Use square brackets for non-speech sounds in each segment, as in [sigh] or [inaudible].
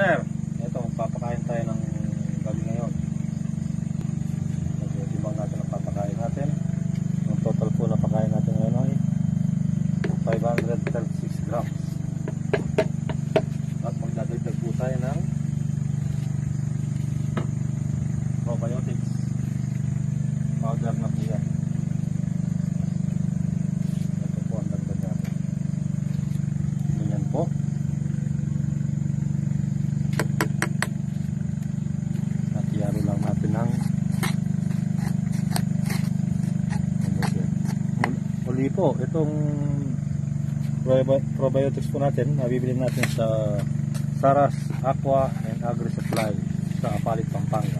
Sir, ito, papakain tayo ng po, itong probiotics po natin, nabibili natin sa Saras Aqua and Agri Supply sa Apalit, Pampanga.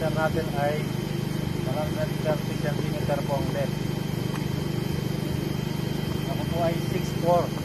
diameter natin ay 130 cm po ang length. Ako po ay 6'4".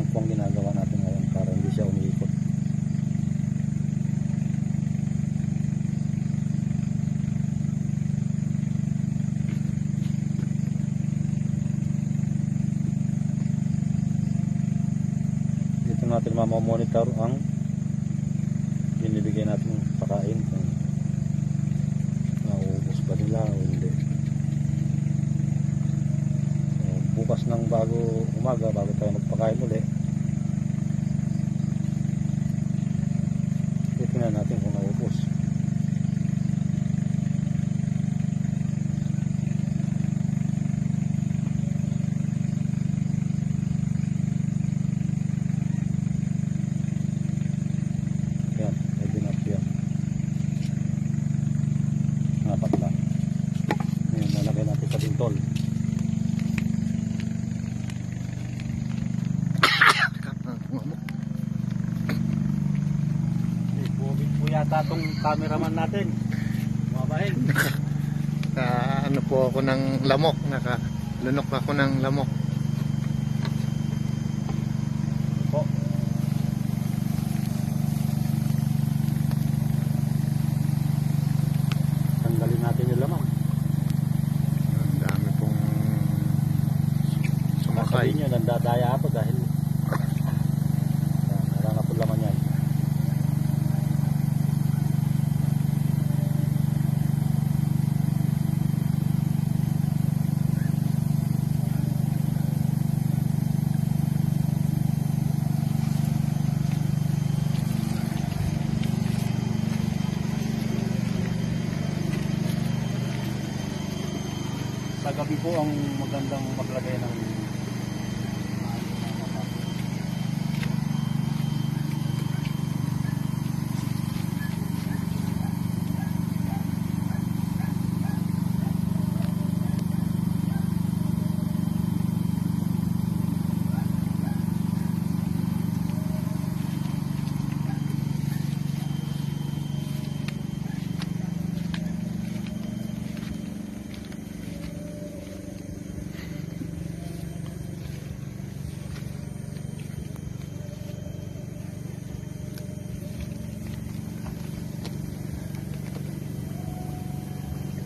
Lang ang ginagawa natin ngayon para hindi siya umiikot. Dito natin mamamonitor ang binibigay natin pakain kung nauubos ba nila o hindi. So, bukas ng bago umaga, bago tayo magpakain uli, titingnan natin kung naubos. Yan, ready na po yan. Apat lang. Ngayon, nalagay natin sa bintol. Bubig po yata itong cameraman natin. Mabahin. Ah, [laughs] ano po ako ng lamok, nakalunok ako ng lamok. Po. Tanggalin natin yung laman. Ang dami pong sumakay. Sabihin nyo, nandadaya ako dahil Yan, meron na po laman yan. Sa gabi po ang magandang maglagay ng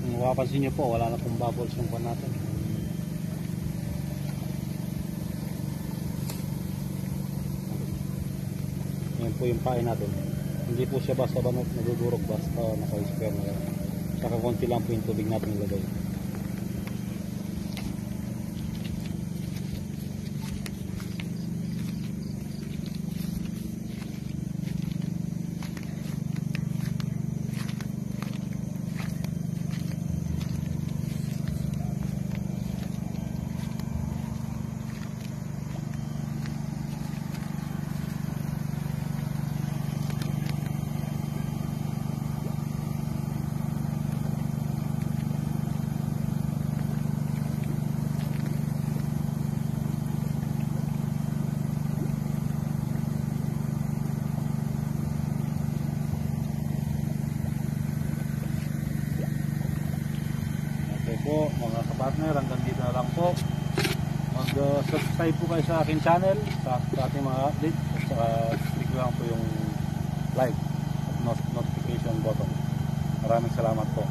Kung mapapansin nyo po, wala na pong bubbles yung pan natin. Yan po yung pain natin. Hindi po siya basta ba nagugurog basta naka-square na yan. Saka konti lang po yung tubig natin ilagay. Okay po, mga kapartner, hanggang dito na lang po. Mag-subscribe po kayo sa akin channel, sa, sa ating mga update, at saka click lang po yung like at not- notification button. Maraming salamat po.